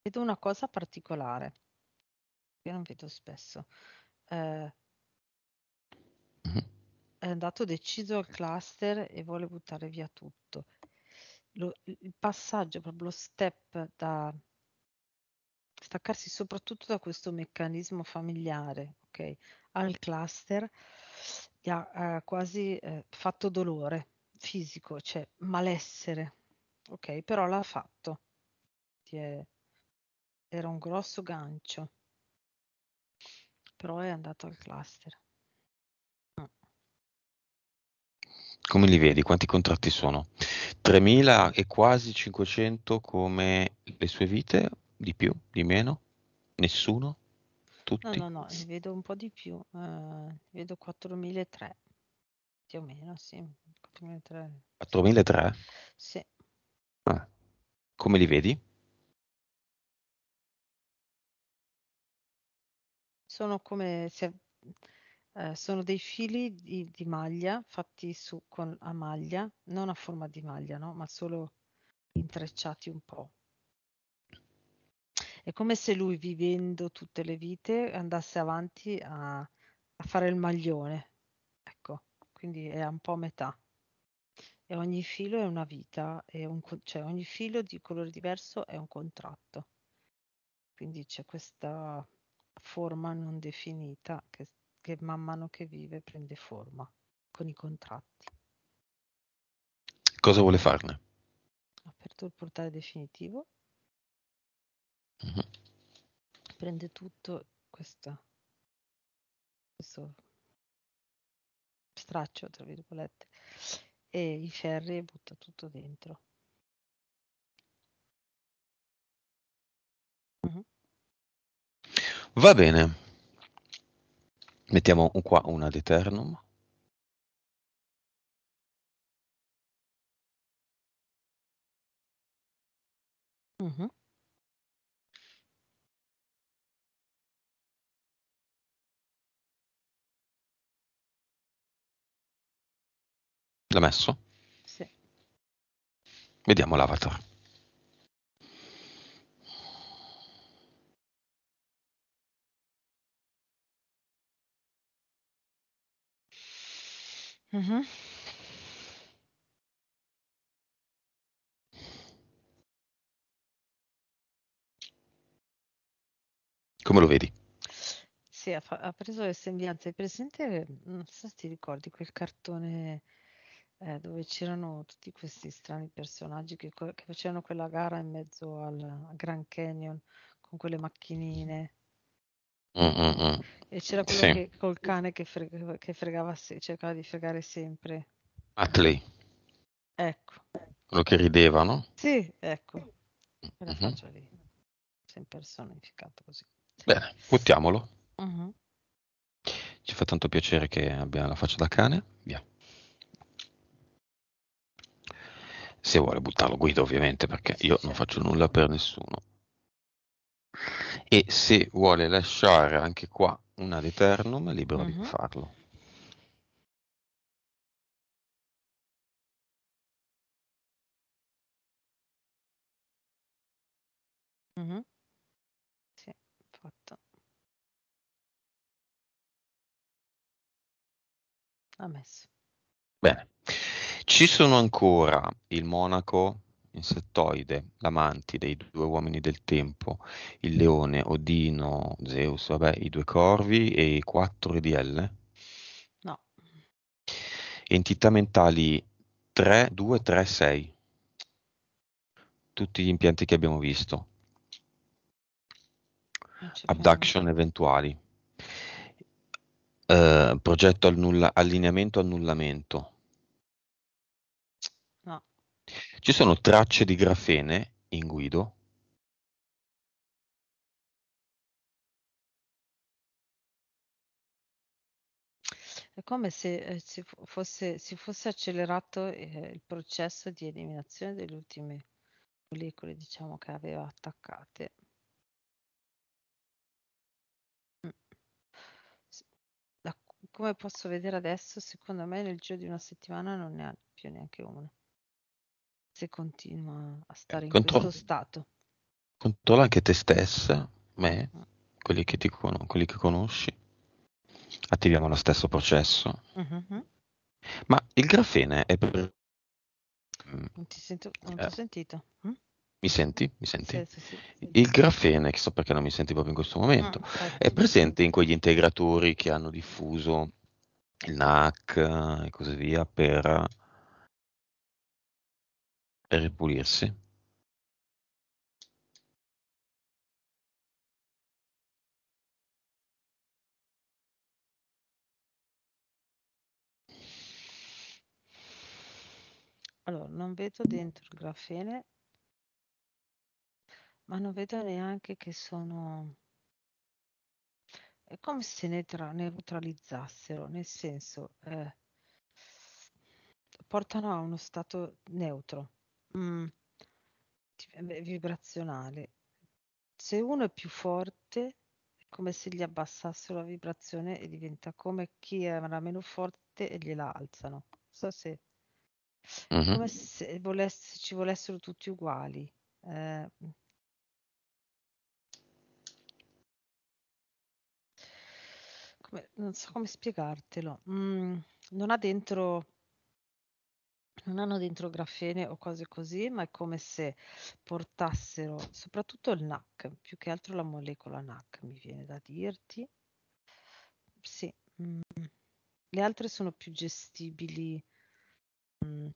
vedo una cosa particolare, che non vedo spesso. Eh, è andato deciso al cluster e vuole buttare via tutto. Lo- il passaggio, proprio lo step da staccarsi soprattutto da questo meccanismo familiare, ok, al cluster, gli ha eh, quasi eh, fatto dolore fisico, cioè malessere, ok, però l'ha fatto. Ti è- Era un grosso gancio, però è andato al cluster. Come li vedi? Quanti contratti sono? 3.000 e quasi 500 come le sue vite? Di più? Di meno? Nessuno? No, Tutti? no, no, ne vedo un po' di più, ne vedo 4.300, più o meno, sì, 4.300, sì, 4.300? sì. Ah. Come li vedi? Sono come se eh, sono dei fili di, di maglia fatti su con a maglia, non a forma di maglia, no? Ma solo intrecciati un po'. È come se lui, vivendo tutte le vite, andasse avanti a, a fare il maglione. Ecco, quindi è un po' a metà. E ogni filo è una vita, è un cioè ogni filo di colore diverso è un contratto. Quindi c'è questa forma non definita che, che man mano che vive prende forma con i contratti. Cosa vuole farne? Ha aperto il portale definitivo, Mhm. prende tutto questa, questo straccio, tra virgolette, e i ferri e butta tutto dentro. Va bene. Mettiamo un- qua una ad eternum. Mhm. L'ha messo? Sì. Vediamo l'avatar. Mhm. Come lo vedi? Sì, ha, fa- ha preso le sembianze. Hai presente, non so se ti ricordi, quel cartone eh, dove c'erano tutti questi strani personaggi che, co- che facevano quella gara in mezzo al, al Grand Canyon con quelle macchinine. Mm, mm, mm. E c'era quello Sì. che col cane che, fregava, che fregava se- cercava di fregare sempre. Atley, Ecco, quello che rideva, no? sì, ecco, quella Mhm. faccia lì, sempre personificato così. Bene, buttiamolo. Mhm. Ci fa tanto piacere che abbia la faccia da cane. Via. Se vuole buttarlo, Guido ovviamente, perché io non faccio nulla per nessuno e se vuole lasciare anche qua un ad eternum è libero uh-huh. di mhm. farlo. Uh-huh. Sì, fatto. messo. Bene. Ci sono ancora il Monaco, insettoide, la mantide, i due uomini del tempo, il leone, Odino, Zeus, vabbè, i due corvi e i quattro EDL? No. Entità mentali 3, 2, 3, 6. Tutti gli impianti che abbiamo visto. Abduction eventuali. Uh, progetto annulla- allineamento annullamento. No. Ci sono tracce di grafene in Guido? È come se eh, si, fosse, si fosse accelerato eh, il processo di eliminazione delle ultime molecole, diciamo, che aveva attaccate. Mm. Come posso vedere adesso, secondo me nel giro di una settimana non ne ha più neanche una. Se continua a stare in Contro- questo stato. Controlla anche te stessa, me, Mm. quelli che, ti con- quelli che conosci. Attiviamo lo stesso processo. Mhm. Ma il grafene è per... Mm, Non ti sento, non Eh. ti ho sentito. Mm? Mi senti? Mi senti? Sì, sì, sì. Il grafene, che so perché non mi senti proprio in questo momento, infatti. è presente in quegli integratori che hanno diffuso il NAC e così via per ripulirsi. Allora, non vedo dentro il grafene, ma non vedo neanche che sono... È come se neutra- neutralizzassero, nel senso, eh, portano a uno stato neutro, mm, ti- eh, vibrazionale. Se uno è più forte, è come se gli abbassassero la vibrazione e diventa come chi era meno forte e gliela alzano. So se... Mhm. come se volesse- ci volessero tutti uguali. Eh, come- non so come spiegartelo. Mm, non ha dentro, non hanno dentro grafene o cose così, ma è come se portassero soprattutto il NAC, più che altro la molecola NAC, mi viene da dirti. Sì, mm, le altre sono più gestibili, mm,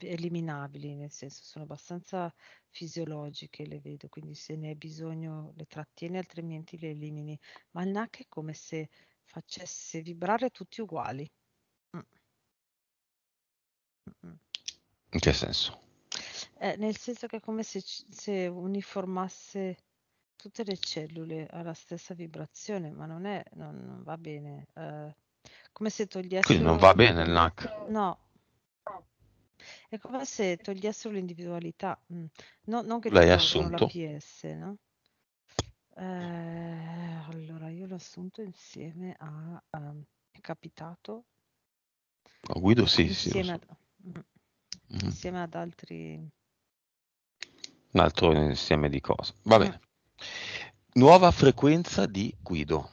eliminabili, nel senso sono abbastanza fisiologiche, le vedo, quindi se ne hai bisogno le trattieni, altrimenti le elimini. Ma il NAC è come se facesse vibrare tutti uguali. Mm. Mm, mm. In che senso? Eh, nel senso che è come se, ci- se uniformasse tutte le cellule alla stessa vibrazione, ma non è, non, non va bene. Eh, come se Quindi togliessero... non va bene il NAC. No, è come se togliessero l'individualità. Mm. No- non che L'hai tolgono la assunto? PS, no? Eh, allora, io l'ho assunto insieme a... ehm, è capitato No, Guido sì, sì, lo insieme so. mm, Mhm. insieme ad altri... Un altro insieme di cose. Va Mm. bene. Nuova frequenza di Guido.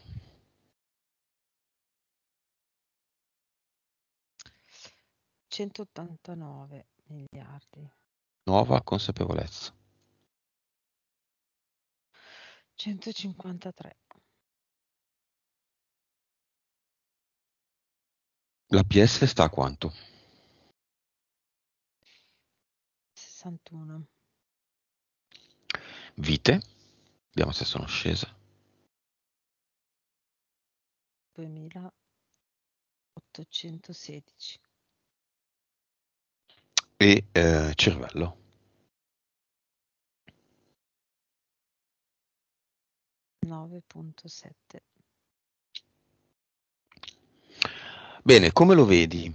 189 miliardi. Nuova consapevolezza. 153. La PS sta a quanto? 61. Vite. Vediamo se sono scese. 2816. E eh, cervello. nove punto sette. Bene, come lo vedi?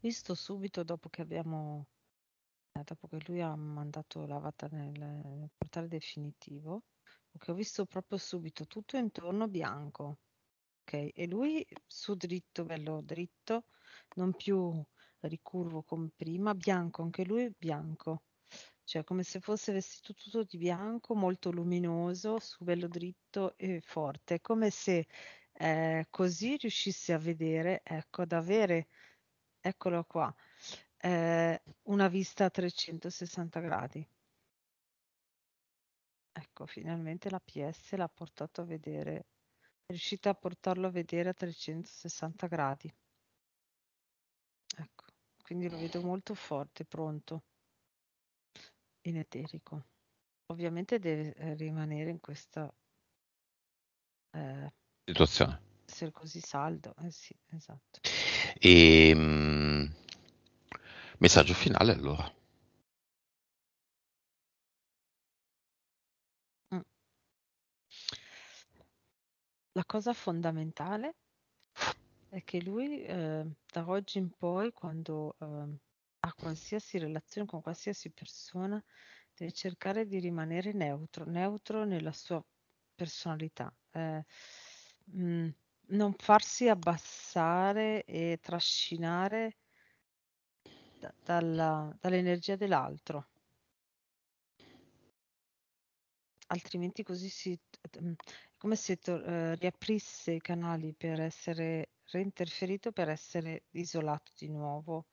Visto subito dopo che abbiamo, eh, dopo che lui ha mandato l'avatar nel, nel portale definitivo, che ho visto proprio subito tutto intorno bianco, ok? E lui su dritto, bello dritto, non più ricurvo come prima, bianco, anche lui bianco, cioè come se fosse vestito tutto di bianco, molto luminoso, su bello dritto e forte, come se eh, così riuscissi a vedere, ecco, ad avere, eccolo qua, eh, una vista a 360 gradi. Ecco, finalmente la PS l'ha portato a vedere, è riuscita a portarlo a vedere a 360 gradi. Ecco, quindi lo vedo molto forte, pronto, in eterico. Ovviamente deve eh, rimanere in questa eh, situazione. Essere così saldo, eh sì, esatto. E ehm, messaggio finale allora. Mm. La cosa fondamentale è che lui eh, da oggi in poi, quando eh, ha qualsiasi relazione con qualsiasi persona, deve cercare di rimanere neutro, neutro nella sua personalità. Eh, mh, mm, non farsi abbassare e trascinare da, dalla, dall'energia dell'altro. Altrimenti così si, è come se eh, riaprisse i canali per essere reinterferito, per essere isolato di nuovo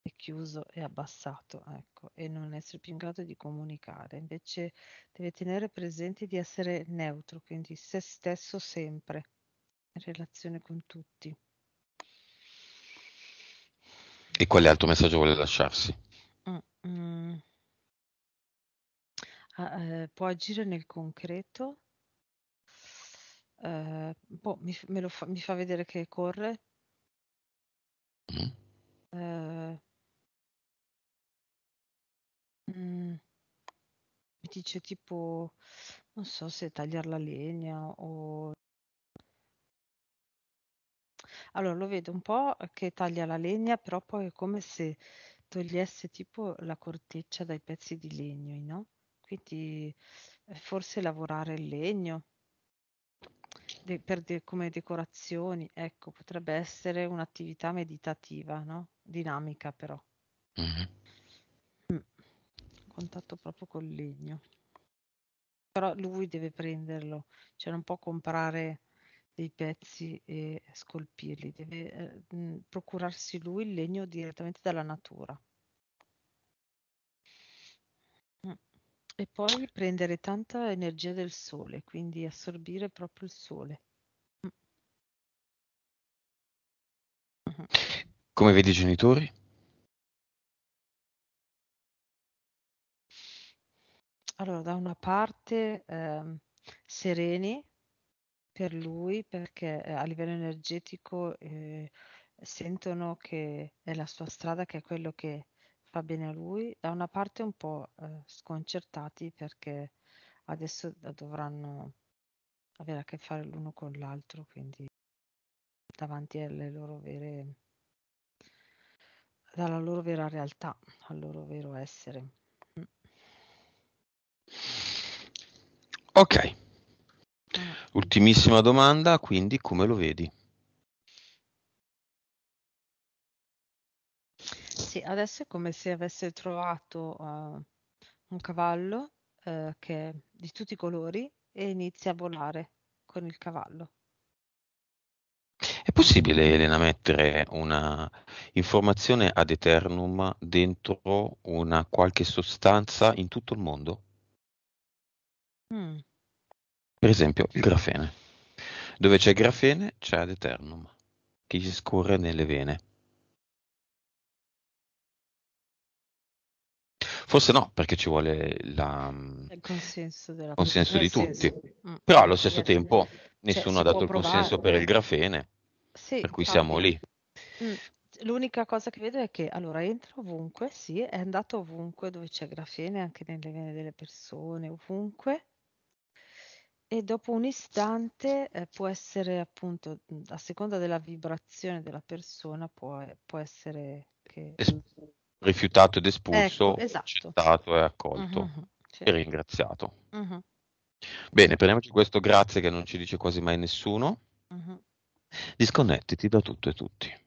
è chiuso e abbassato, ecco, e non essere più in grado di comunicare. Invece deve tenere presente di essere neutro, quindi se stesso sempre, in relazione con tutti. E quale altro messaggio vuole lasciarsi? Mm-hmm. Ah, eh, può agire nel concreto. Eh, boh, mi, fa, mi, fa, vedere che corre. Mm. Eh, Mhmm, mi dice tipo, non so se tagliar la legna o allora lo vedo un po' che taglia la legna, però poi è come se togliesse tipo la corteccia dai pezzi di legno, no, quindi, eh, forse lavorare il legno de per de come decorazioni, ecco, potrebbe essere un'attività meditativa, no, dinamica però. Mh-mh contatto proprio col legno. Però lui deve prenderlo, cioè non può comprare dei pezzi e scolpirli, deve eh, procurarsi lui il legno direttamente dalla natura. Mm. E poi prendere tanta energia del sole, quindi assorbire proprio il sole. Mm. Come vedi i genitori? Allora, da una parte ehm, sereni per lui perché eh, a livello energetico eh, sentono che è la sua strada, che è quello che fa bene a lui, da una parte un po' eh, sconcertati perché adesso dovranno avere a che fare l'uno con l'altro, quindi davanti alle loro vere, dalla loro vera realtà, al loro vero essere. Ok. Ultimissima domanda, quindi come lo vedi? Sì, adesso è come se avesse trovato uh, un cavallo uh, che è di tutti i colori e inizia a volare con il cavallo. È possibile, Elena, mettere una informazione ad eternum dentro una qualche sostanza in tutto il mondo? Mm. Per esempio il grafene. Dove c'è grafene c'è ad eternum, che si scorre nelle vene. Forse no, perché ci vuole la, il consenso, della consenso di tutti. Mm. Però allo stesso sì, tempo cioè, nessuno ha dato il consenso per il grafene, sì, per cui siamo lì. Mm. L'unica cosa che vedo è che allora entra ovunque, sì, è andato ovunque dove c'è grafene, anche nelle vene delle persone, ovunque e dopo un istante eh, può essere appunto a seconda della vibrazione della persona può, eh, può essere che es- rifiutato ed espulso, ecco, esatto. accettato e accolto sì. e ringraziato. Uh-huh. Bene, prendiamoci questo grazie che non ci dice quasi mai nessuno. Uh-huh. Disconnettiti da tutto e tutti.